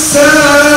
السلام